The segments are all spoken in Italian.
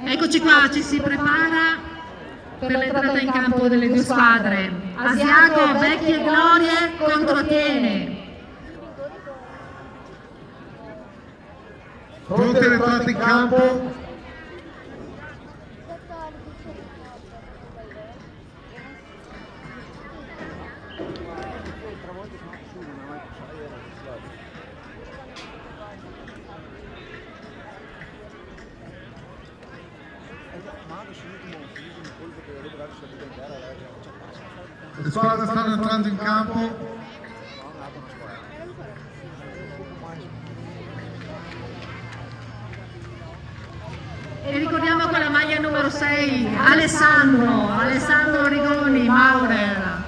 Eccoci qua, ci si prepara per l'entrata in campo delle due squadre. Asiago, Vecchie Glorie contro Atene. Pronti all'entrata in campo? Squadre stanno entrando in campo. E ricordiamo con la maglia numero 6 Alessandro, Alessandro Rigoni, Maurer.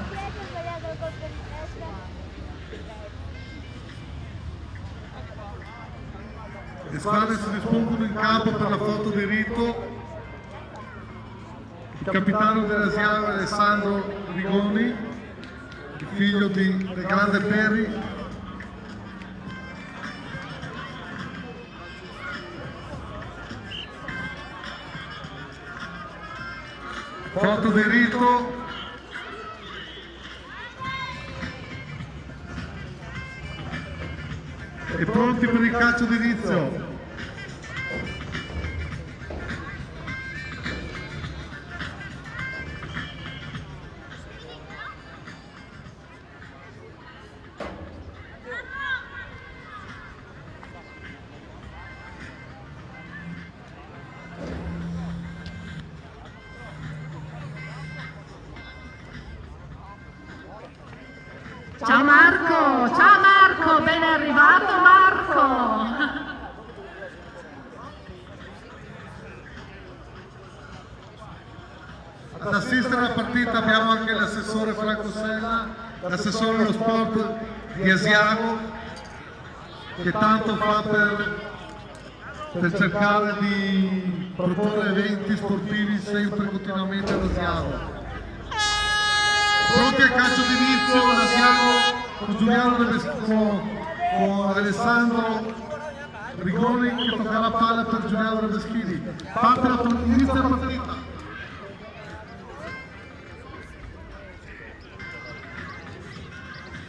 Le squadre si dispongono in campo per la foto di rito. Capitano dell'Asiago è Alessandro Rigoni, figlio di, del grande Perry. Foto di rito. E pronti per il calcio d'inizio. Ad assistere alla partita abbiamo anche l'assessore Franco Sella, l'assessore dello sport di Asiago, che tanto fa per, per cercare di proporre eventi sportivi sempre continuamente ad Asiago. Pronti al calcio d'inizio, l'Asiago con Giuliano Ves- con, Alessandro Rigoni che tocca la palla per Giuliano De Beschini. Parte la partita.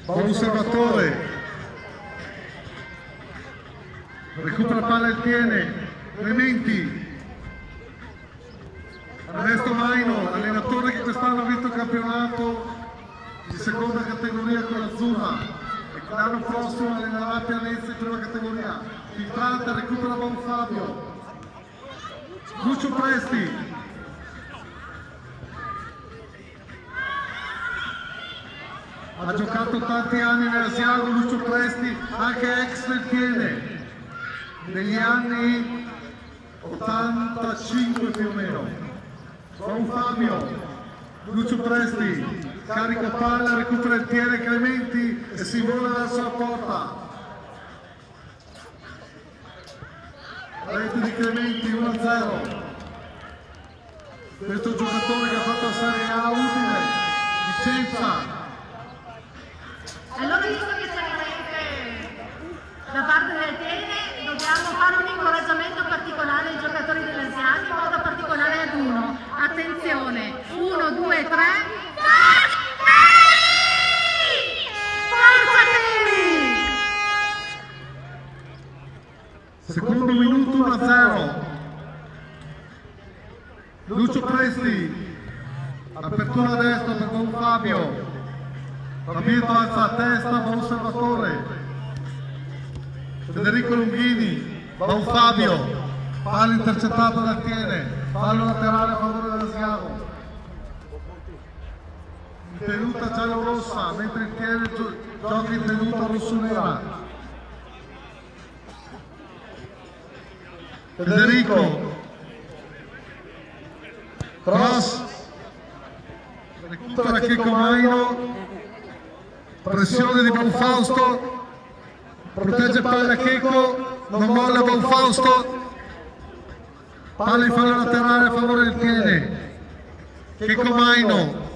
Buon osservatore. Recupera la palla e tiene. Clementi. Ernesto Maino, allenatore che quest'anno ha vinto il campionato di seconda categoria con l'Azzurra e l'anno prossimo allenerà Pianezza in prima categoria. Filtrante, recupera Buon Fabio. Lucio Presti. Ha giocato tanti anni nell'Asiago Lucio Presti, anche ex del Piede, negli anni 85 più o meno. Buon Fabio, Lucio Presti, carica palla, recupera il piede Clementi e si vola verso la porta. Rete di Clementi 1-0. Questo giocatore che ha fatto la Serie A utile, Vicenza, Allora visto che c'è veramente da parte delle Atene, dobbiamo fare un incoraggiamento particolare ai giocatori dell'Asiati, in modo particolare ad uno. Attenzione, uno, due, tre. Secondo minuto 1-0. Lucio Presti, apertura destra per Fabio. Fabio alza a testa, buon osservatore. Federico Lunghini, buon Fabio. Palla intercettata dal Tiene, fallo laterale a favore dello Sgavo. Tenuta giallo-rossa, mentre il Tiene gio- gioca in tenuta rosso-nera. Federico cross recupera Checco Maino pressione di Bonfausto. Protegge palla Checco. Non molla Bonfausto. Palla in fallo laterale a favore del piede. Checco Maino.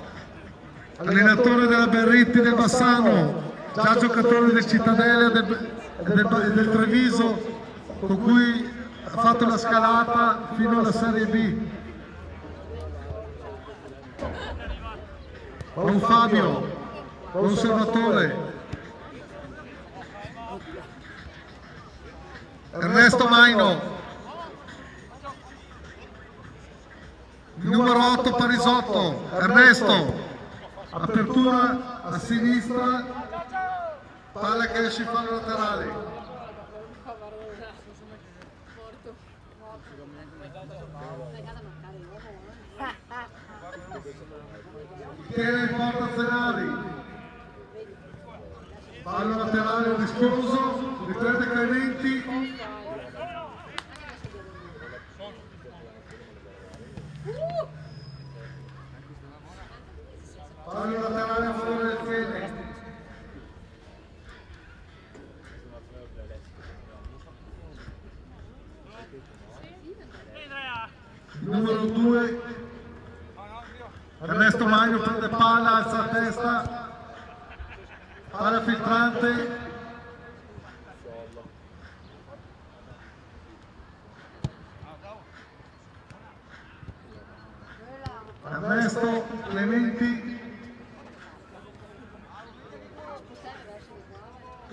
Allenatore della Berritti del Bassano. Già giocatore del Cittadella del, del, del Treviso con cui ha fatto la scalata fino alla Serie B. Buon Fabio, buon Salvatore. Ernesto Maino. Numero 8 Parisotto. Ernesto. Apertura a sinistra. Palla che esce in fallo laterale. Tiene in porta Zenari. Fallo laterale rischioso. Riprende Clementi. Fallo laterale a favore del Tiene. Numero 2 Ernesto Magno prende palla, alza la testa, palla filtrante. Ernesto Clementi.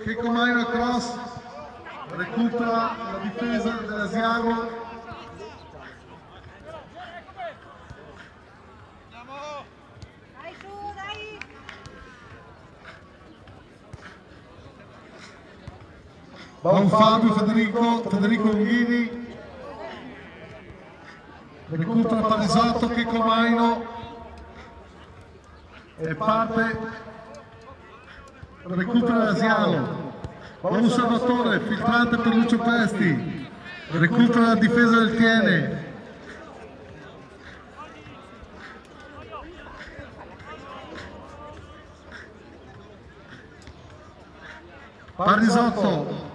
Checco Magno cross, recupera la difesa dell'Asiago. Buon Fabio Federico, Federico Unghini. Recupera Parisotto, Checco Maino. E parte. Recupera Asiano. Buon Salvatore, filtrante per Lucio Pesti. Recupera la difesa del Tiene. Parisotto.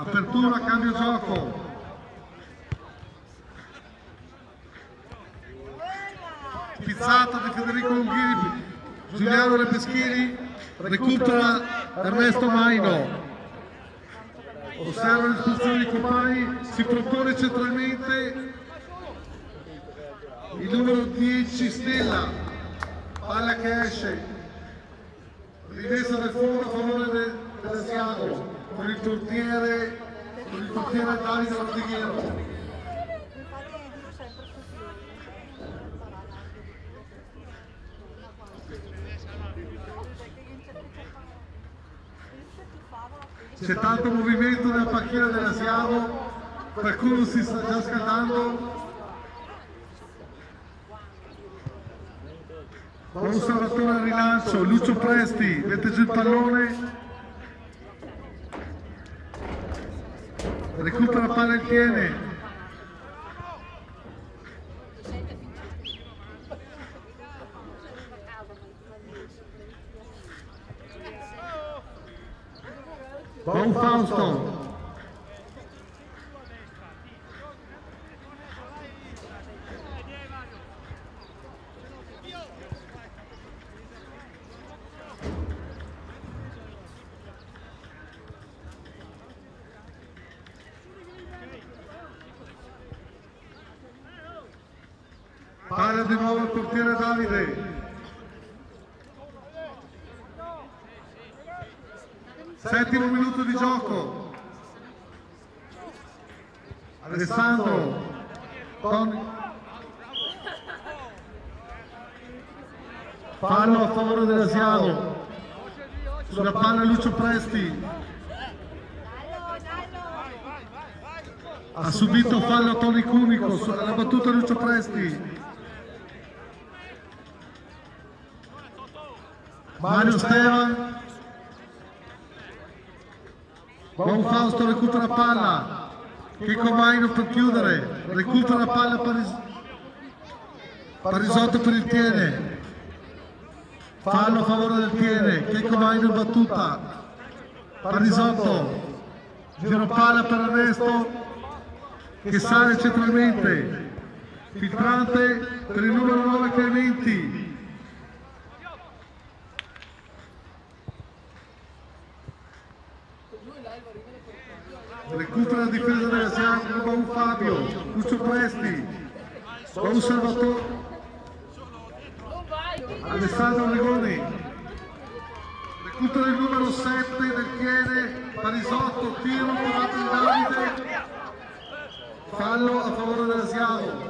Apertura, cambio gioco. Pizzata di Federico Lunghini. Giuliano Lepeschini recupera Ernesto Maino. Osserva l'espulsione di Copai, si propone centralmente il numero 10 Stella. Palla che esce. Rimessa del fondo a favore de- dell'Asiago con il portiere, con il portiere Davide Ortighiero. C'è tanto movimento nella panchina dell'Asiago, qualcuno si sta già scaldando. Buon Salvatore al rilancio, Lucio Presti, mette giù il pallone. Recupera palla e tiene. Buon Fausto. Palla di nuovo il portiere Davide. Settimo minuto di gioco. Alessandro con fallo a favore dell'Asiago. Sulla palla Lucio Presti. Dallo, dallo! Ha subito fallo Tony Cunico sulla battuta Lucio Presti. Mario Stevan. Buon Fausto recupera palla. Checco Maino per chiudere. Recupera palla Paris... Parisotto per il Tiene. Fallo a favore del Tiene. Checco Maino in battuta. Parisotto. Giro palla per Ernesto che sale centralmente. Filtrante per il numero 9 Clementi. Recupera la difesa dell'Asiatico, Bau Fabio, Lucio Presti, Bau Salvatore, Alessandro Rigoni, recupera il numero 7 del piede, Parisotto, tiro Davide, fallo a favore dell'Asiatico.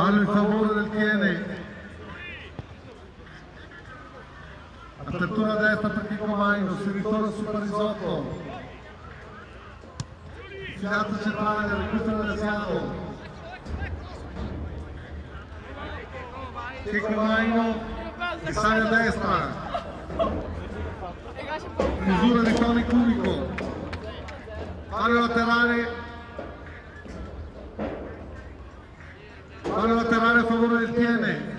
Fallo in favore del Tiene. Apertura a destra per Chico Maino, si ritorna su Parisotto. Filato centrale, recupero dell'Asiato. Chico Maino, sale a destra. Fallo laterale a favore del Tiene.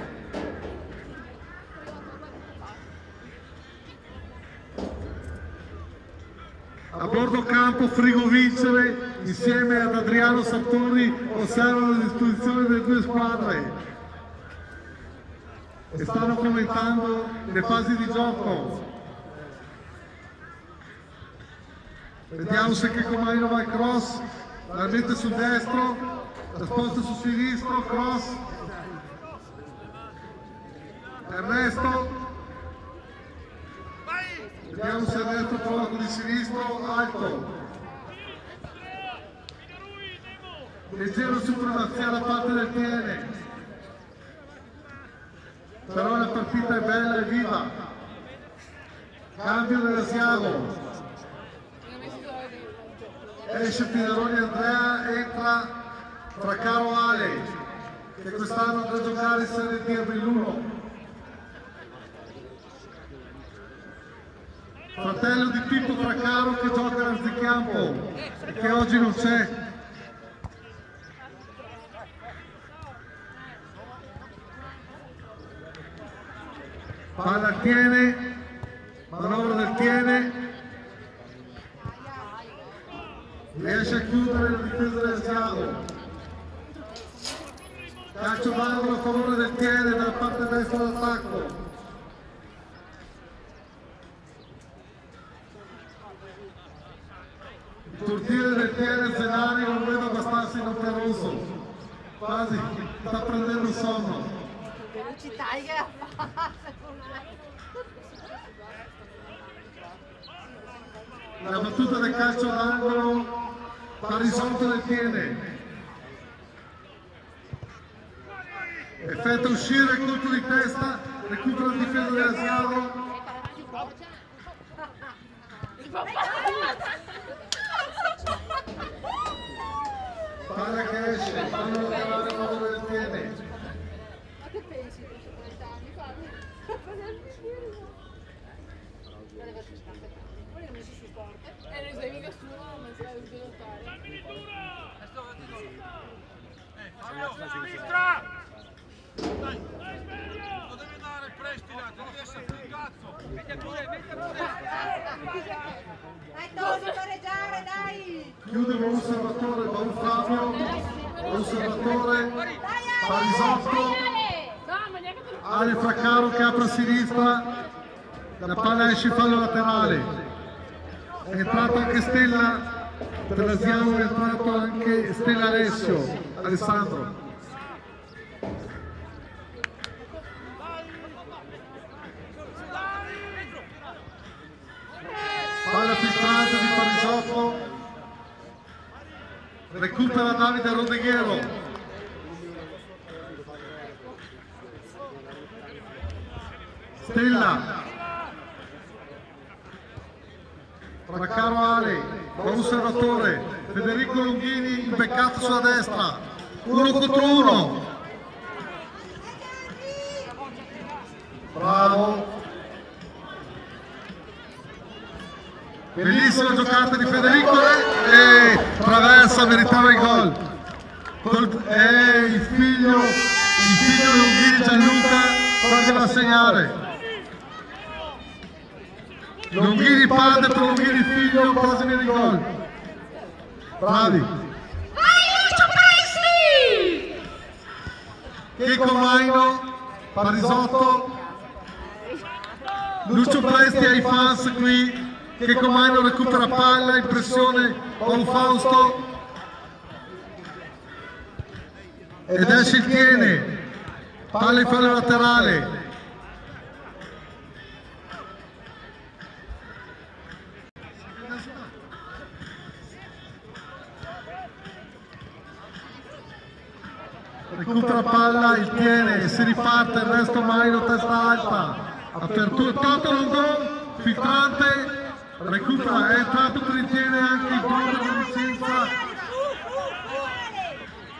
A bordo campo Frigo Vincere insieme ad Adriano Sartori osservano le disposizioni delle due squadre e stanno commentando le fasi di gioco. Vediamo se che Comaino va al cross, la mette sul destro, la sposta sul sinistro, cross. Ernesto. Vediamo se Ernesto prova con il sinistro, alto. Leggero supremazia da parte del Tiene. Però la partita è bella e viva. Cambio dell'Asiago. Esce Pinaroni Andrea, entra Fracaro Ale, che quest'anno andrà a giocare in Serie D a Belluno. Fratello di Pippo Fracaro che gioca a Ranzicampo e che oggi non c'è. Palla tiene, manovra del tiene, riesce a chiudere la difesa del Siago. Calcio d'angolo a favore del Tiene dalla parte destra d'attacco. Il portiere del Tiene Zenari non vedo abbastanza inoperoso. Quasi sta prendendo sonno. Velocità che ha fatto! La battuta del calcio d'angolo Parisotto del Tiene. Effettua uscire il colpo di testa, recupera la difesa dell'Asiago. Palla che esce, palla laterale a favore del Tiene. Ma che pensi 30 anni fa? Fare il bicchiere? Guarda che messo su sport. E non sei mica solo, non si deve sviluppare. Lo devi andare, prestila, devi essere più cazzo. Metti pure, metti pure. Dai Toni, pareggiare, dai! Chiude con un salvatore, va un Fabio, un salvatore, Parisotto. Ale Fraccaro che apre a sinistra, la palla esce fallo laterale. È entrato anche Stella, per l'Asiano è entrato anche Stella Alessio, Alessandro. recupera Davide Rodeghero Stella. Fraccaro Ale conservatore osservatore Federico Lunghini impeccato sulla destra. Uno contro uno. Bravo. Bellissima giocata di Federico e traversa, meritava il gol. Col- è il figlio, il figlio di Unghini Gianluca quasi va a segnare. Longhini padre per Longhini figlio, quasi viene il gol. Bravi. Vai Lucio Presti! Checco Maino, Parisotto, Lucio Presti ai fans qui, Checco Maino recupera palla, impressione Paolo Fausto. Ed esce il tiene, palla in fallo laterale. recupera palla, il tiene, si riparte, Ernesto Maino, testa alta, apertura, Toto Rondon, filtrante, recupera, è entrato per il tiene anche il gol di licenza,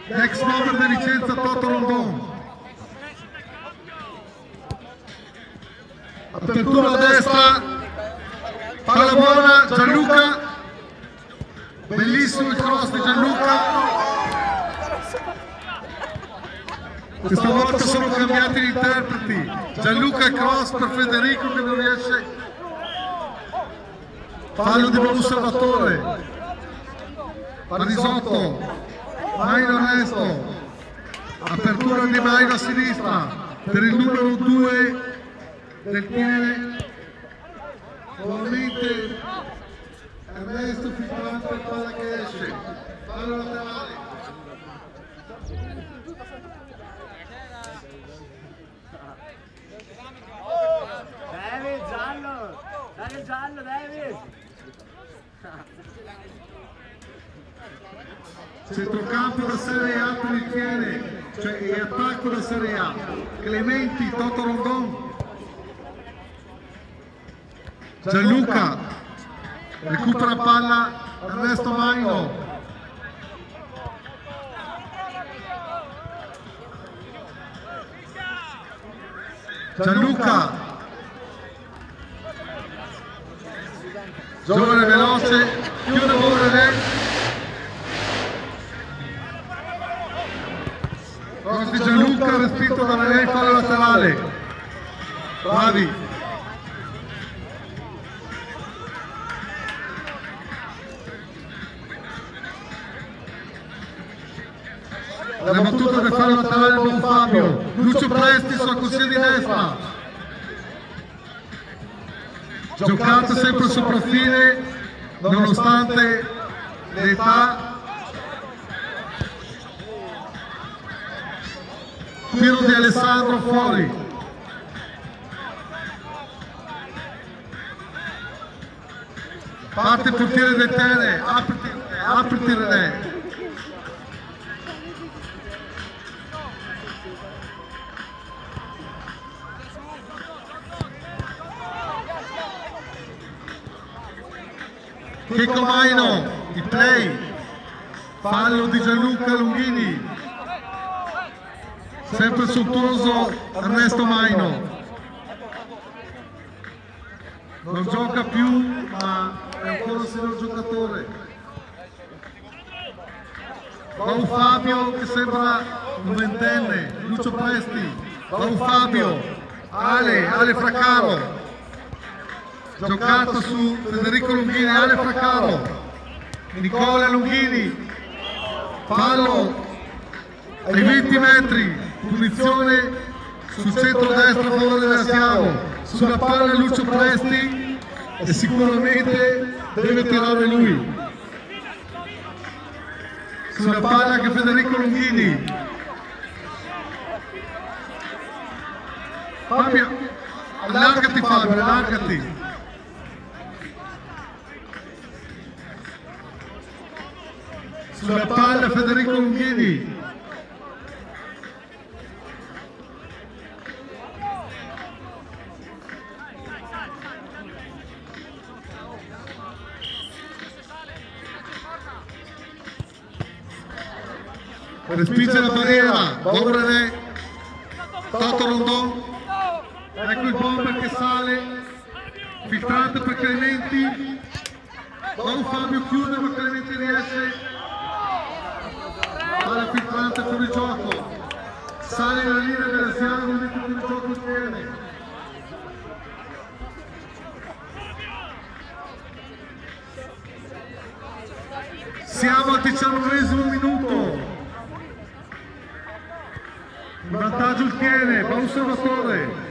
l'ex numero di licenza Toto Rondon. Apertura a destra, palla buona, Gianluca, bellissimo il cross di Gianluca, Questa volta sono cambiati gli interpreti. Gianluca Cross per Federico che non riesce. Fallo di buon osservatore. Parisotto. Maino Ernesto. Apertura di Maino a sinistra per il numero 2 del piede. Nuovamente Ernesto filtrante palla che esce. Fallo laterale. David, giallo! Dai il giallo, David! Centrocampo da Serie A per il Tiene, cioè e attacco da Serie A. Clementi, Toto Rondon. Gianluca, recupera palla Ernesto Maino. Gianluca, giovane veloce, Cross di Gianluca, respinto da René, fallo laterale. Bravi. La battuta del fallo laterale buon Fabio. Lucio Presti sulla corsia di destra. Giocata sempre sul profile, nonostante l'età tiro di Alessandro fuori. Parte il portiere del Tene apriti, apriti René. Checco Maino il play. Fallo di Gianluca Lunghini sempre sontuoso Ernesto Maino. Non gioca più ma è ancora un signor giocatore. Paolo Fabio che sembra un ventenne Lucio Presti. Paolo Fabio Ale, Ale Fraccaro giocata su Federico Lunghini Ale Fraccaro Nicola Lunghini. Fallo ai 20 metri punizione sul centro-destra a favore dell'Asiamo sulla palla Lucio Presti e sicuramente deve tirare lui. Sulla palla anche Federico Lunghini Fabio allargati Fabio allargati. Sulla palla Federico Lunghini respinge la barriera. Bobrene Toto Rondon ecco il bomber che sale, filtrante per Clementi, vantaggio il Tiene, va osservatore.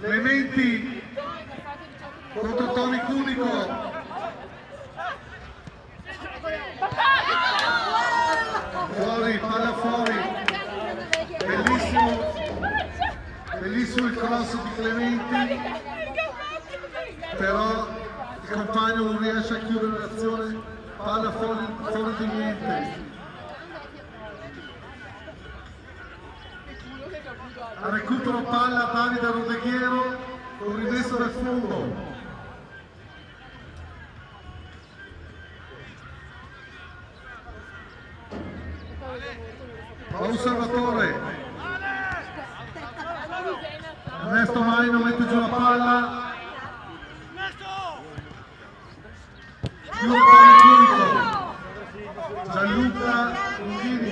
Clementi contro Tony Cunico. Fuori, palla fuori. Bellissimo. Bellissimo il cross di Clementi, però il compagno non riesce a chiudere l'azione, palla fuori, fuori di niente. A recupero palla Davide Rodeghiero con rimesso dal fondo. Va osservatore. Ernesto Maino mette giù la palla. Chiude palla Chimico. Gianluca Lunghini.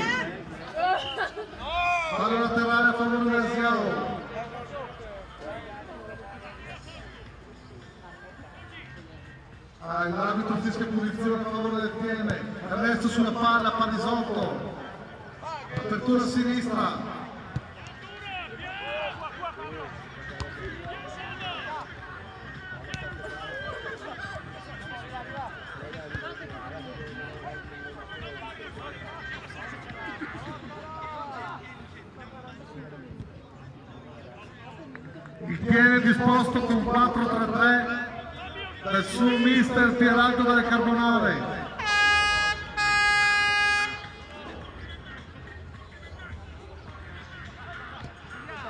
Palla laterale a favore del Siao. Ah, l'arbitro fischia punizione a favore del Tiene. Ernesto sulla palla, Parisotto. Apertura a sinistra. Il è disposto con 4-3-3 dal suo mister Pieraldo delle Carbonare.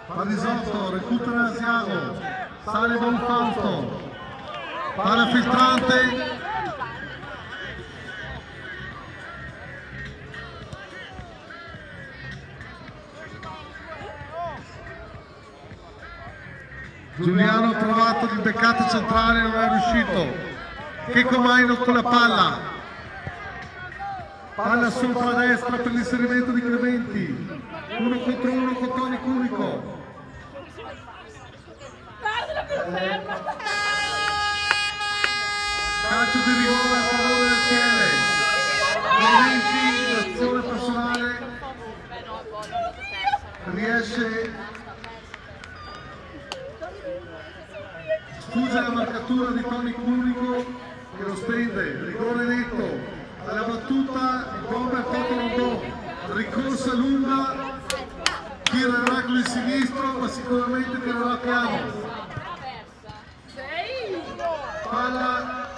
Parisotto, recupera Asiago, sale Bonfausto, palla filtrante, Giuliano provato il beccato centrale, non è riuscito. Checco Maino con la palla. Palla sopra a destra per l'inserimento di Clementi. Uno contro uno con Tony Cunico. Calcio di rigore a favore del Tiene. Clementi, l'azione personale, riesce sfugge la marcatura di Tony Cunico che lo stende, rigore netto, alla battuta il bomber Toto Rondò, ricorsa lunga, tirerà con il sinistro ma sicuramente tirerà piano. Palla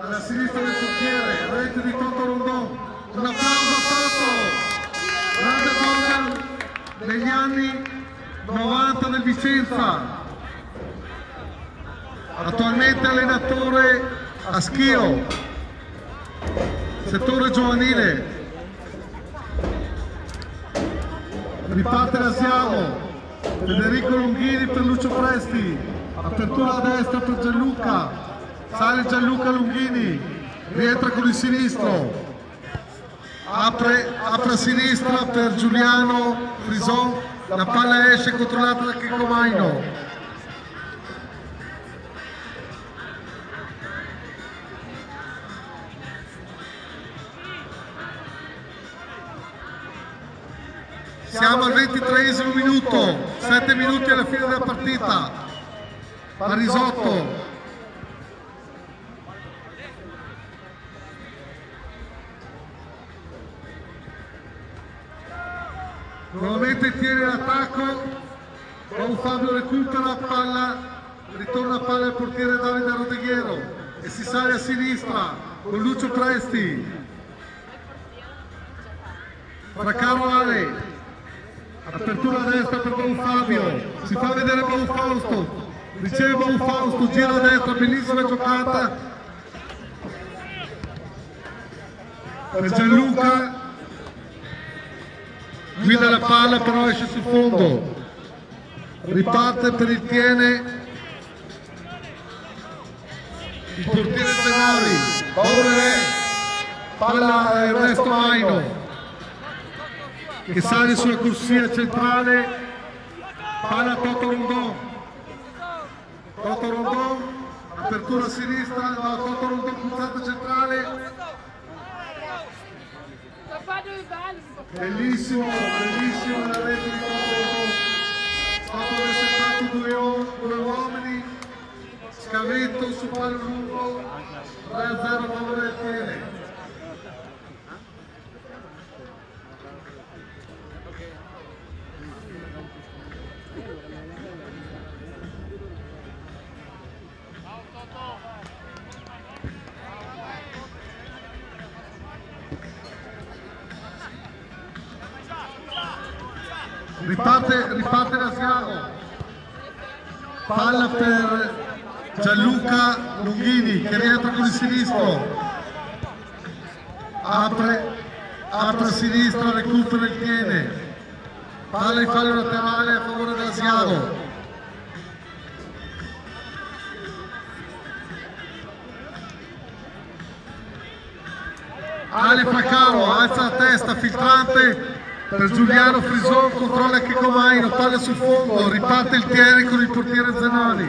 alla sinistra del portiere, rete di Toto Rondò, un applauso a Toto, grande bomber negli anni 90 del Vicenza attualmente allenatore a Schio, settore giovanile. Riparte la Siamo, Federico Lunghini per Lucio Presti, apertura a destra per Gianluca, sale Gianluca Lunghini, rientra con il sinistro, apre, apre a sinistra per Giuliano Frison, la palla esce controllata da Checco Maino. Siamo al ventitreesimo minuto, 7 minuti alla fine della partita. Parisotto. Nuovamente tiene l'attacco, Don Fabio recupera palla, ritorna palla al portiere Davide Rodeghiero e si sale a sinistra con Lucio Presti. Fra Caro Ale, apertura a destra per Bau Fabio, si fa vedere Bau Fausto, riceve Bau Fausto, gira a destra, bellissima giocata. Per Gianluca, guida la palla però esce sul fondo, riparte per il Tiene, il portiere Zenari, Baure, palla Ernesto Maino che sale sulla corsia centrale, palla Toto Rondon, Toto Rondon, apertura a sinistra, no, Toto Rondon puntata centrale, bellissimo, bellissimo la rete di Toto aver saltato due, due uomini, scavetto su palo lungo, 3 a 0 a favore del Tiene. Riparte, riparte Rasiano. Palla per Gianluca Lunghini che rientra con il sinistro. Apre, apre a sinistra, recupera il tiene. Palla in fallo laterale a favore dell'Asiano. Ale Fracaro alza la testa, filtrante per Giuliano Frison, controlla Chico Maino, palla sul fondo, riparte il tiene con il portiere Zenani.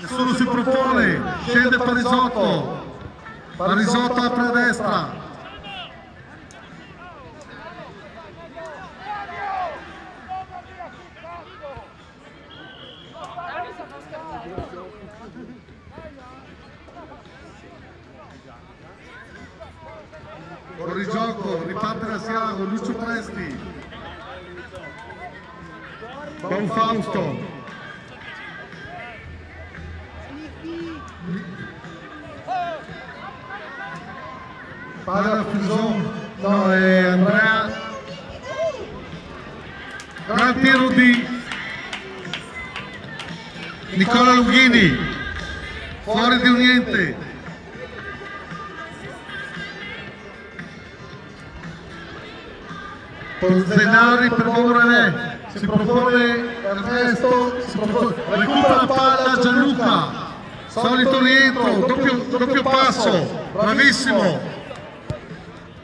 Nessuno si propone, scende Parisotto, Parisotto apre a destra, fuori gioco, riparte da Siago, Lucio Presti, Buon Fausto, Palla Frison, no, è Andrea, gran tiro di Nicola Lunghini, Zenari per Bonrelè, si propone Ernesto, si recupera la palla Gianluca, solito rientro, doppio, doppio passo, bravissimo,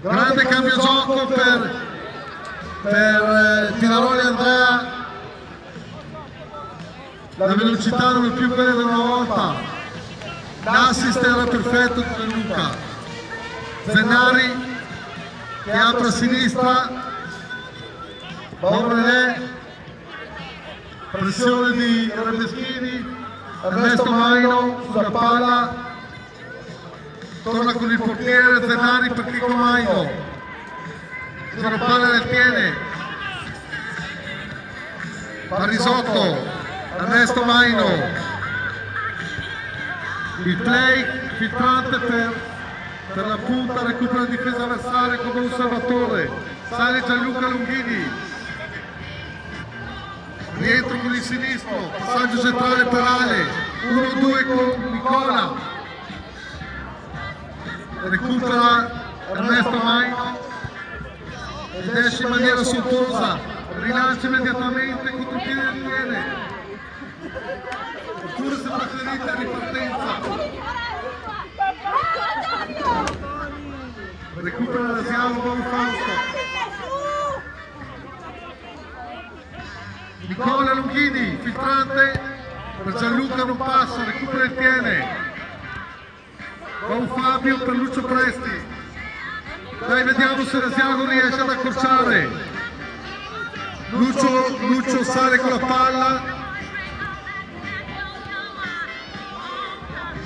grande cambio gioco per, per eh, Tinaroli Andrea, la velocità non è più quella di una volta, l'assist era perfetto di Gianluca, Zenari che apre a sinistra, Borrelè, pressione di Rebeschini, Ernesto Maino sulla palla, torna con il portiere Zenari per Chico Maino, sulla palla del piede, Parisotto, Ernesto Maino, il play filtrante per, per la punta, recupera la difesa avversaria come un salvatore, sale Gianluca Lunghini, rientro con il sinistro, passaggio centrale per Ale, 1-2 con Nicola, recupera Ernesto Maino. Ed esce in maniera sontuosa, rilancia immediatamente contro piede del piede, oppure se preferite ripartenza, recupera la Siamo Buon Fausto. Lunghini, filtrante, per Gianluca non passa, recupera il tiene. Buon Fabio per Lucio Presti. Dai, vediamo se Rasiago riesce ad accorciare. Lucio, Lucio sale con la palla.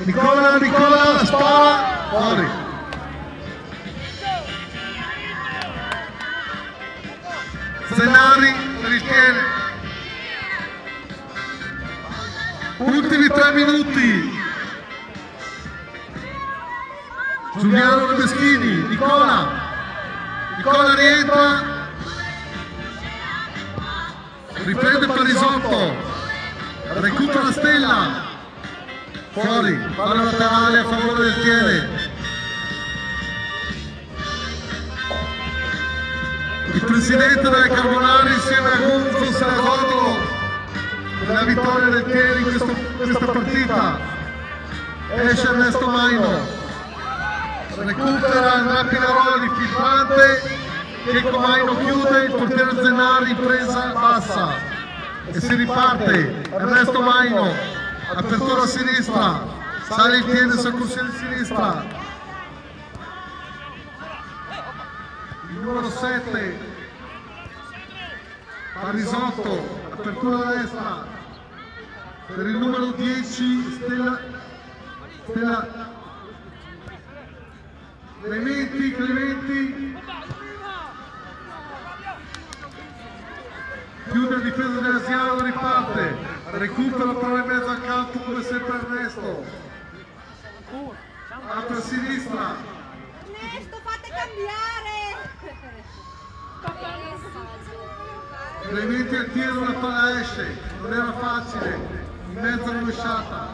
Nicola, Nicola, spara. Fuori. Zenari per il tiene. Ultimi tre minuti. Giuliano Rebeschini, Nicola, Nicola rientra, riprende Parisotto, recupera Stella, fuori, palla laterale a favore del Tiene. Il presidente delle Carbonari insieme a Gonzo se la vittoria del Tiene in questo- questa partita. Esce Ernesto Maino, recupera Andrea Pinaroli, filtrante, Checco Maino chiude, il portiere Zenari presa bassa e si riparte. Ernesto Maino, apertura a sinistra, sale il sul corsia di sinistra. Il numero 7, Parisotto, apertura a destra. Per il numero 10, Stella, Stella Clementi, Clementi. Chiude la difesa dell'Asiano, riparte. Recupera però in mezzo al campo come sempre Ernesto. Apre a sinistra. Ernesto, fate cambiare! Clementi al tiro, la palla esce. Non era facile. In mezzo alla rovesciata.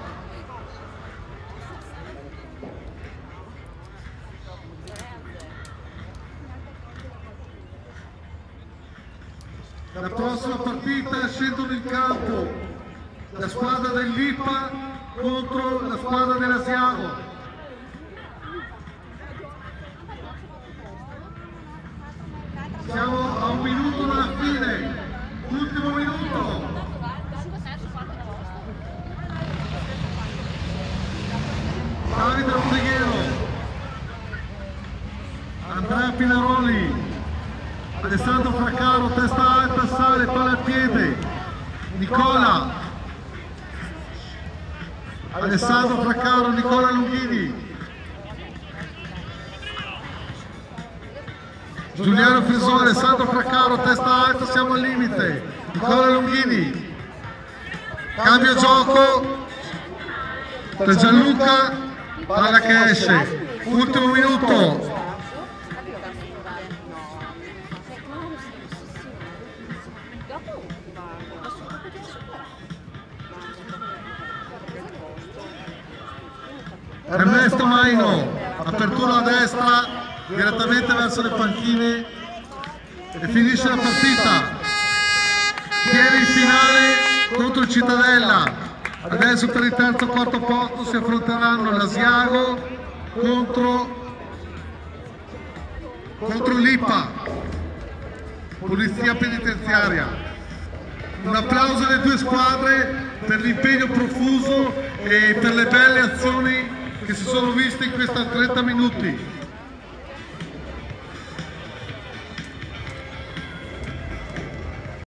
La prossima partita scendono in campo la squadra dell'IPA contro la squadra dell'Asiago. Siamo a un minuto dalla fine, ultimo minuto. Davide Rodrighero, Andrea Pinaroli, Alessandro Fraccaro, testa alta, sale, palla al piede, Nicola, Alessandro Fraccaro, Nicola Lunghini, Giuliano Frisone, Alessandro Fraccaro, testa alta, siamo al limite, Nicola Lunghini, cambio gioco, per Gianluca, palla che esce, ultimo minuto, Ernesto Maino, apertura a destra, direttamente verso le panchine e finisce la partita. Tiene il finale contro il Cittadella. Adesso per il terzo e quarto posto si affronteranno l'Asiago contro, contro l'IPA, Polizia Penitenziaria. Un applauso alle due squadre per l'impegno profuso e per le belle azioni che si sono viste in questi 30 minuti.